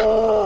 Oh.